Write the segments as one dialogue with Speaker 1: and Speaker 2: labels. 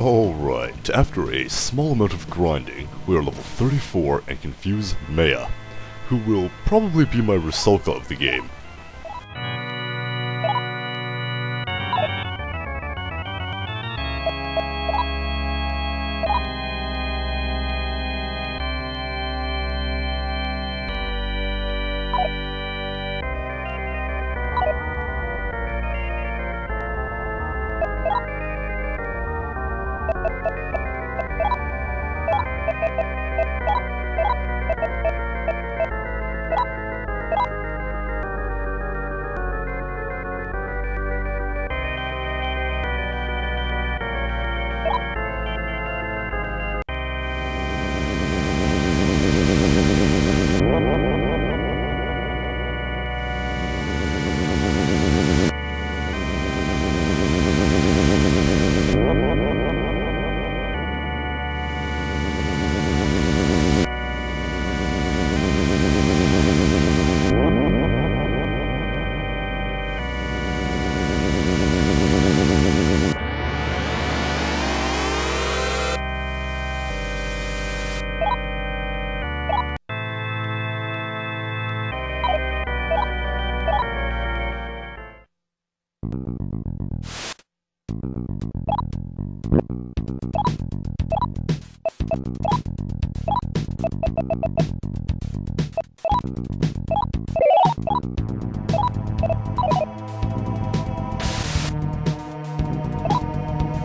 Speaker 1: Alright, after a small amount of grinding, we are level 34 and confuse Maya, who will probably be my Rusalka of the game.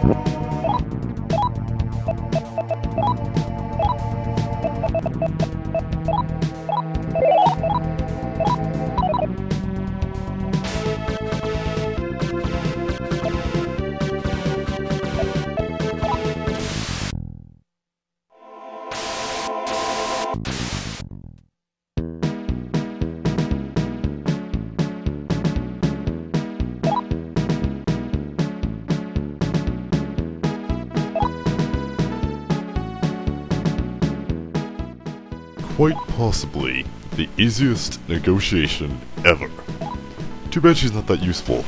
Speaker 1: Quite possibly the easiest negotiation ever. Too bad she's not that useful.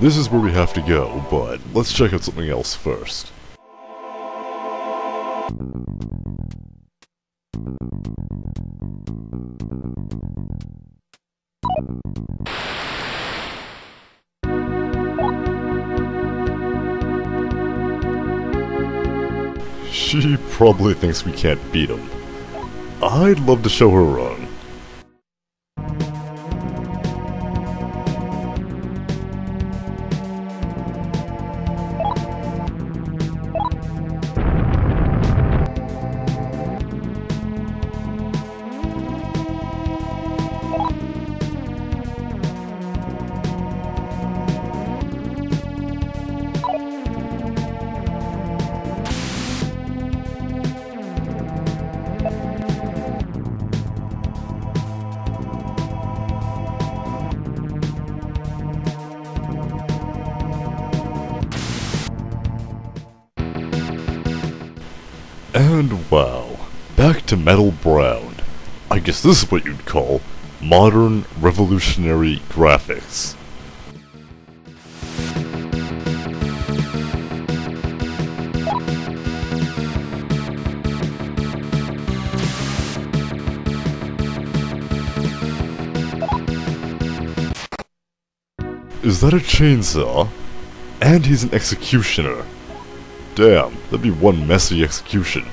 Speaker 1: This is where we have to go, but let's check out something else first. Probably thinks we can't beat him. I'd love to show her wrong. And wow, back to Metal Brown. I guess this is what you'd call modern revolutionary graphics. Is that a chainsaw? And he's an executioner. Damn, that'd be one messy execution.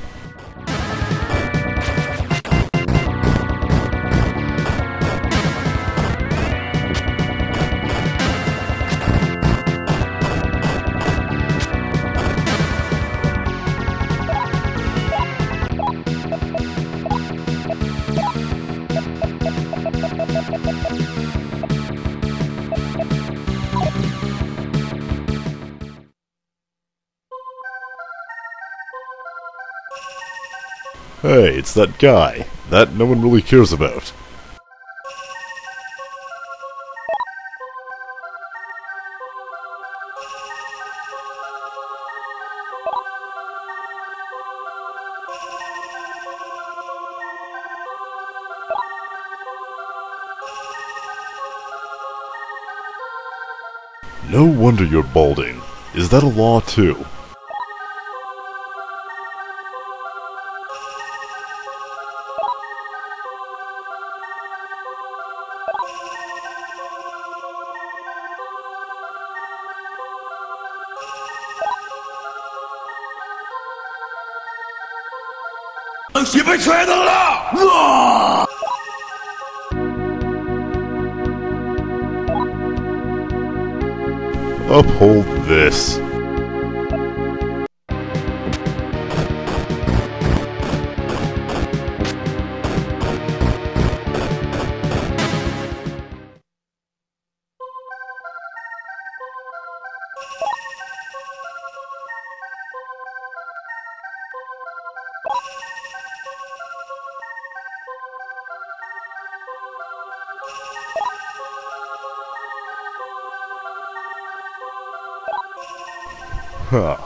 Speaker 1: Hey, it's that guy. That no one really cares about. No wonder you're balding. Is that a law too?
Speaker 2: You betray the law!
Speaker 1: Uphold this. Huh.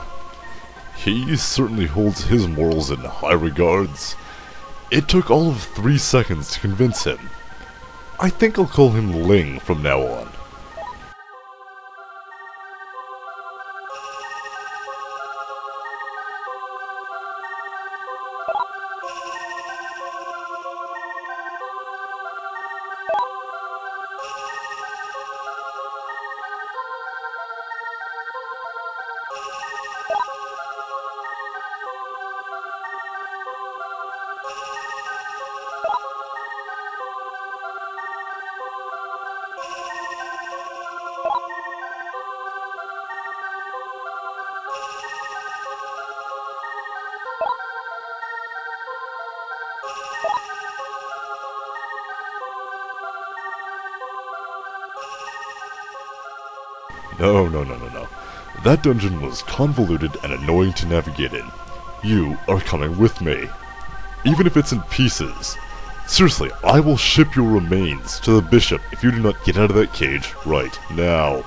Speaker 1: He certainly holds his morals in high regards. It took all of three seconds to convince him. I think I'll call him Ling from now on. No, no, no, no, no. That dungeon was convoluted and annoying to navigate in. You are coming with me. Even if it's in pieces. Seriously, I will ship your remains to the bishop if you do not get out of that cage right now.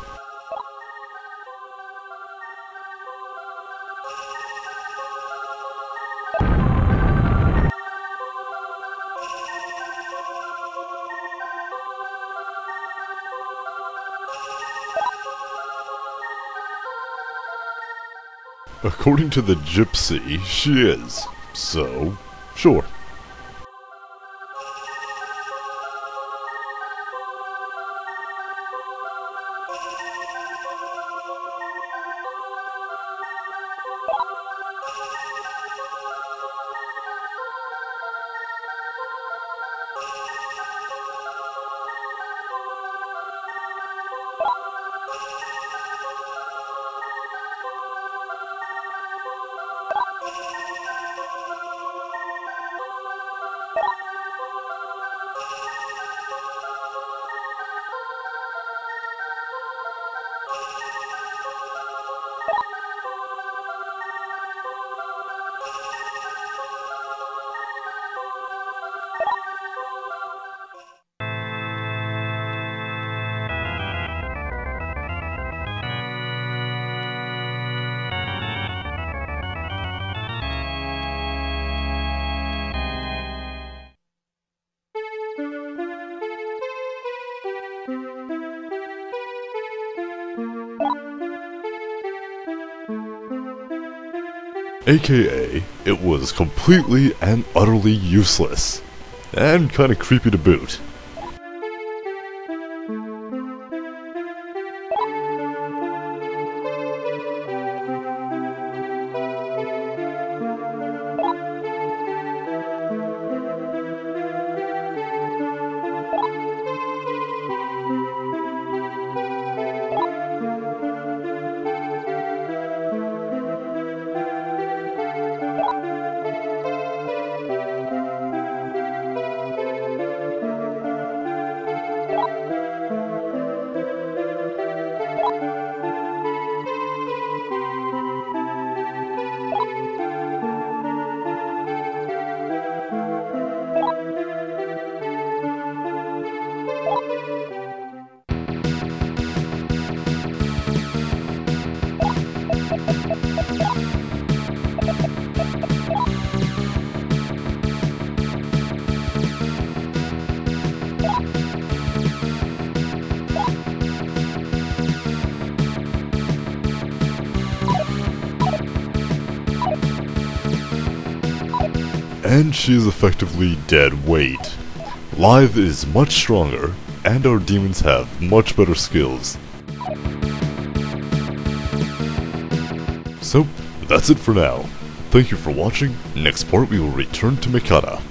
Speaker 1: According to the gypsy, she is. So, sure. you. AKA, it was completely and utterly useless. And kinda creepy to boot. and she's effectively dead weight. Live is much stronger, and our demons have much better skills. So, that's it for now. Thank you for watching, next part we will return to Mikada.